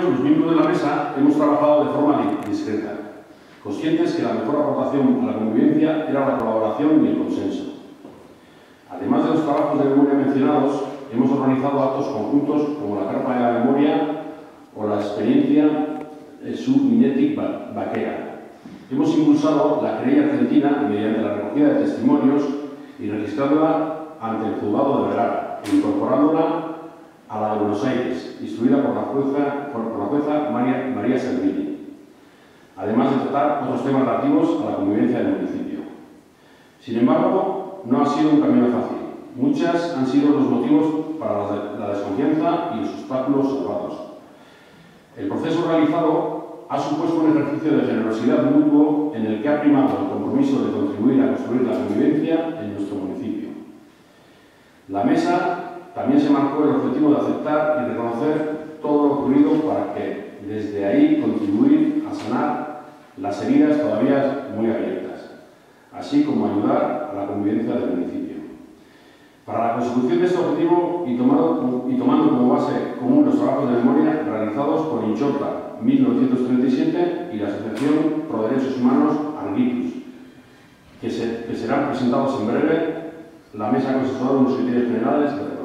Los miembros de la mesa hemos trabajado de forma discreta, conscientes que la mejor aportación a la convivencia era la colaboración y el consenso. Además de los trabajos de memoria mencionados, hemos organizado actos conjuntos como la Carpa de la Memoria o la experiencia Su Minetic Vaquera. Hemos impulsado la querella argentina mediante la recogida de testimonios y registrándola ante el juzgado de Vergara, incorporándola a la de Buenos Aires, instruida por la jueza, por, la jueza María, María Servini, además de tratar otros temas relativos a la convivencia del municipio. Sin embargo, no ha sido un camino fácil. Muchas han sido los motivos para la, desconfianza y los obstáculos salvados. El proceso realizado ha supuesto un ejercicio de generosidad mutuo en el que ha primado el compromiso de contribuir a construir la convivencia en nuestro municipio. La mesa también se marcó el objetivo de aceptar y reconocer todo lo ocurrido para que desde ahí contribuir a sanar las heridas todavía muy abiertas, así como ayudar a la convivencia del municipio. Para la consecución de este objetivo y, tomando como base común los trabajos de memoria realizados por Inchota 1937 y la Asociación Pro Derechos Humanos Arguitus, que, serán presentados en breve, la mesa consensuada unos criterios generales de